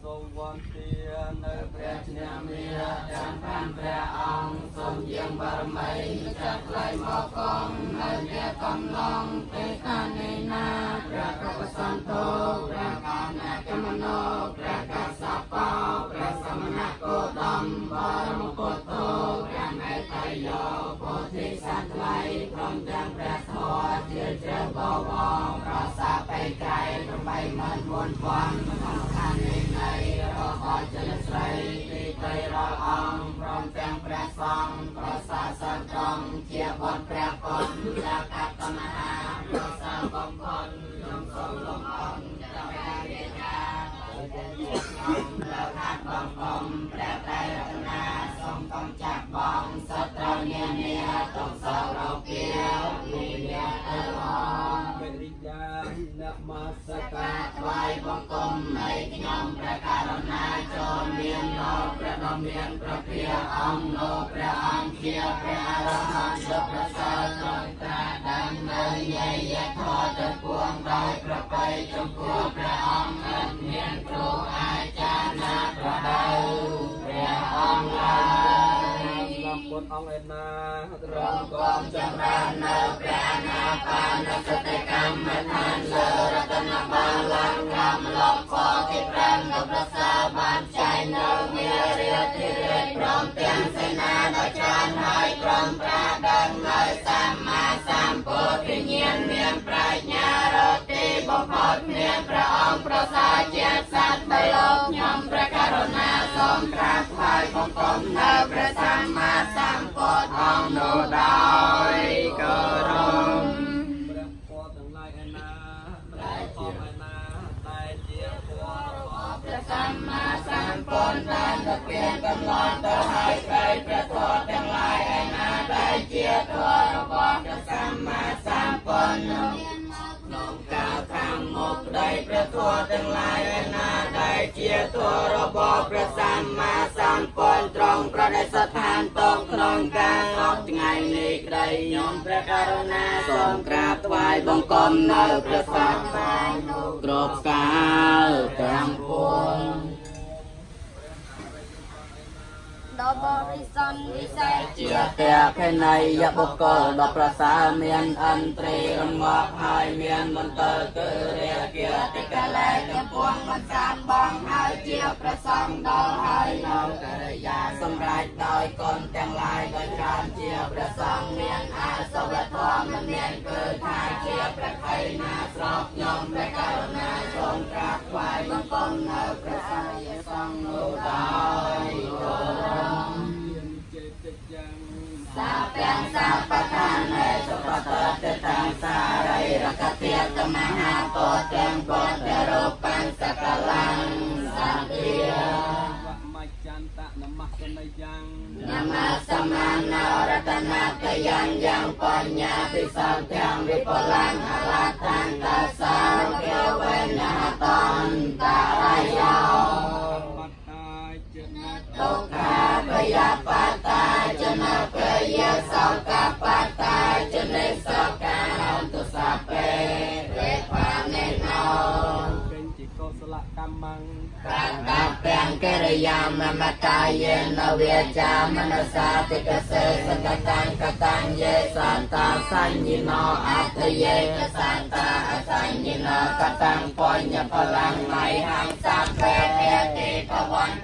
សូមវន្ទានៅព្រះជ្នះមាចាំបានព្រះអង្គសូមយាងបារមីចាប់ថ្លៃមកកងនៅព្រះកំឡងពេលកានេណាព្រះកបសន្តោព្រះកោណាកមណោព្រះកាសបោព្រះសមណគោដមបរមពុទ្ធោព្រះមេតយោពោធិសត្វថ្លៃព្រមទាំងព្រះធម៌ជាជ្រៅបវរប្រសាបែកក្រៃ84000 បុត្រព្រះពុទ្ធជាកត នមស្ការថ្វាយបង្គំនៃខ្ញុំព្រះករុណាចូលមានដល់ព្រះដ៏មានព្រះព្រាអង្គលោកព្រះអង្គជាព្រះអរហន្តដ៏ប្រសើរត្រង់ត្រាដឹងនៅញែកយធម៌ទៅពួងដោយប្របីចំពោះព្រះអង្គឥតមានគ្រូអាចារ្យណា អង្គឯណាត្រង់កងចម្រើននៅព្រះអនាបានសតិកម្មដ្ឋានលើរតនបាលឡើងកម្មលោកខទី5នៅប្រសើរបានចែងនៅមេរាធិរាជព្រមទាំងសេនាដ៏ច្រើនហើយក្រុមប្រាដឹងនៅសម្មាសម្ពុទ្ធវិញ្ញាណមានប្រាជ្ញារទីបំផុតមានព្រះអង្គប្រសើរជាសត្វបលោកខ្ញុំព្រះករុណា ង្គំនៅព្រះសម្មាសម្ពុទ្ធអង្គនោះដោយគោរពព្រះពរទាំងឡាយឯណាព្រះពរឯណាតែជាពររបស់ព្រះសម្មាសម្ពុទ្ធបានទៅពៀនកំឡងទៅហើយបែកព្រះធម៌ទាំងឡាយឯណាដែលជាធម៌របស់ព្រះសម្មាសម្ពុទ្ធក្នុងកាលខាងមុខក្តីព្រះធម៌ទាំងឡាយឯណាដែលជាធម៌របស់ព្រះសម្មាសម្ស្ថានតងក្នុងការសពថ្ងៃនេះក្តីខ្ញុំព្រះករុណាសូមក្រាបថ្វាយបង្គំនៅព្រះសម្មាគ្រប់កាលទាំងពួងដ៏បរិសុទ្ធវិសេសជាជាតេភេណីយបុគ្គលដ៏ប្រសើរមានអន្ត្រីរងាប់ហើយមានមន្តរគឺរាគាតិកាលែចំពោះមិនសានបងហើយជាប្រសងដល់ហើយនៅកិរិយាសម្រាប់ ដោយកូនទាំងឡាយដោយច្រើនជាប្រសងមានអាសវធម៌មិនមានគឺថាជាព្រះខៃណាស្របខ្ញុំព្រះករុណាសូមក្រាបថ្វាយបង្គំនៅព្រះសាយសង្ឃនោះដោយគោរពសាពាំងសាបតានេសុបតតតាំសារិរកតិតមហាពទាំងពតរូបាំសកលាំងសន្តិយមច្ច ន្តនមស្តនយ៉ាងនមសមានរតនតយ៉ាងយ៉ាងបញ្ញាពិសោទាំងវិបលាងអរតានតសារកេវេនហតន្ត កតពាំងកិរិយាមមកាយេនវាចាមនសាតិកសេសកតាំងកតាំងយេសន្តាសញ្ញិណោអត្តយេកសន្តាអសញ្ញិណោកតាំងបញ្ញបលាំងមៃហង្សាពេភេតិភ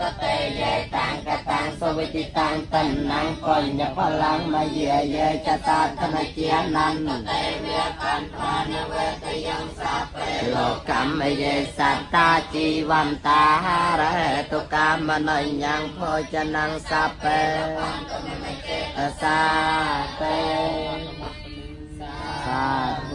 វន្តតេយេតាំងកតាំងសវិតិតាំងតណ្ណងបញ្ញបលាំងមយេយេចតាធនជានន្តតេវាកន្ធានវេតយ៉ាងសាពេលោកម្មយេសត្តាជីវន្តាហារហេតុកាមនញ្ញងភោចនងសពេអសាទេសា